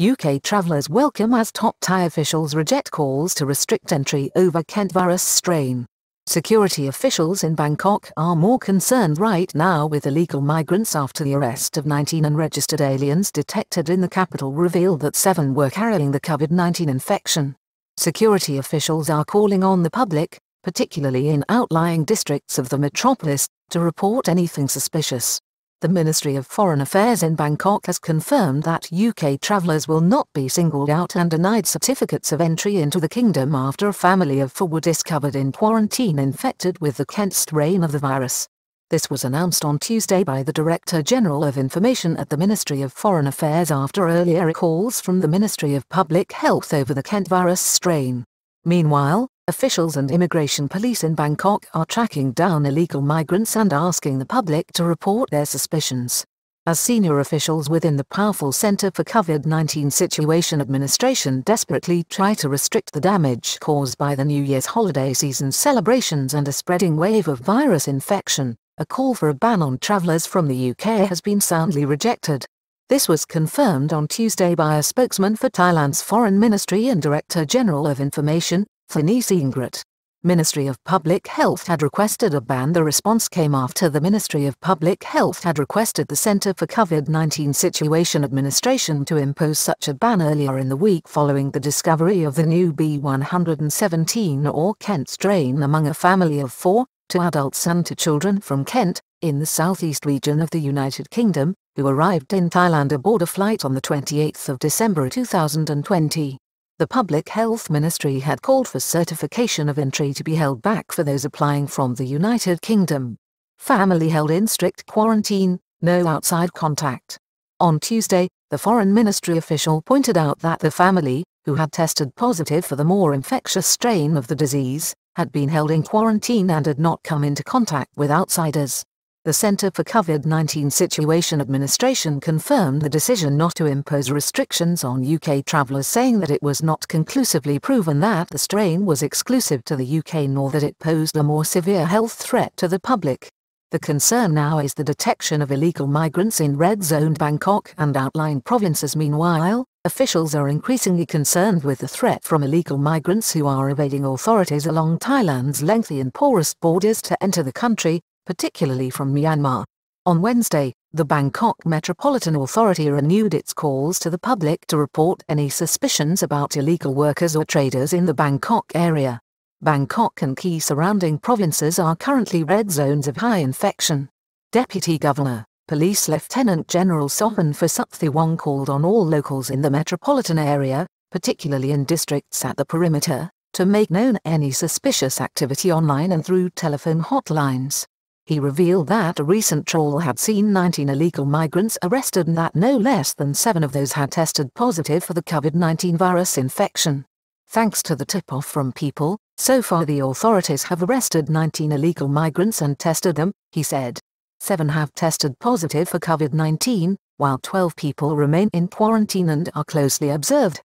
UK travellers welcome as top Thai officials reject calls to restrict entry over Kent virus strain. Security officials in Bangkok are more concerned right now with illegal migrants after the arrest of 19 unregistered aliens detected in the capital revealed that seven were carrying the COVID-19 infection. Security officials are calling on the public, particularly in outlying districts of the metropolis, to report anything suspicious the Ministry of Foreign Affairs in Bangkok has confirmed that UK travellers will not be singled out and denied certificates of entry into the kingdom after a family of four were discovered in quarantine infected with the Kent strain of the virus. This was announced on Tuesday by the Director General of Information at the Ministry of Foreign Affairs after earlier calls from the Ministry of Public Health over the Kent virus strain. Meanwhile, officials and immigration police in Bangkok are tracking down illegal migrants and asking the public to report their suspicions. As senior officials within the powerful Center for COVID-19 Situation Administration desperately try to restrict the damage caused by the New Year's holiday season celebrations and a spreading wave of virus infection, a call for a ban on travellers from the UK has been soundly rejected. This was confirmed on Tuesday by a spokesman for Thailand's Foreign Ministry and Director General of Information, Thani Singrat. Ministry of Public Health had requested a ban. The response came after the Ministry of Public Health had requested the Center for COVID-19 Situation Administration to impose such a ban earlier in the week following the discovery of the new B117 or Kent strain among a family of four, two adults and two children from Kent, in the southeast region of the United Kingdom, who arrived in Thailand aboard a flight on the 28th of December 2020 the Public Health Ministry had called for certification of entry to be held back for those applying from the United Kingdom. Family held in strict quarantine, no outside contact. On Tuesday, the Foreign Ministry official pointed out that the family, who had tested positive for the more infectious strain of the disease, had been held in quarantine and had not come into contact with outsiders the Center for COVID-19 Situation Administration confirmed the decision not to impose restrictions on UK travellers saying that it was not conclusively proven that the strain was exclusive to the UK nor that it posed a more severe health threat to the public. The concern now is the detection of illegal migrants in red-zoned Bangkok and outlying provinces meanwhile, officials are increasingly concerned with the threat from illegal migrants who are evading authorities along Thailand's lengthy and porous borders to enter the country, particularly from Myanmar. On Wednesday, the Bangkok Metropolitan Authority renewed its calls to the public to report any suspicions about illegal workers or traders in the Bangkok area. Bangkok and key surrounding provinces are currently red zones of high infection. Deputy Governor, Police Lieutenant General Sopan Phasuthiwong called on all locals in the metropolitan area, particularly in districts at the perimeter, to make known any suspicious activity online and through telephone hotlines. He revealed that a recent trawl had seen 19 illegal migrants arrested and that no less than seven of those had tested positive for the COVID-19 virus infection. Thanks to the tip-off from people, so far the authorities have arrested 19 illegal migrants and tested them, he said. Seven have tested positive for COVID-19, while 12 people remain in quarantine and are closely observed.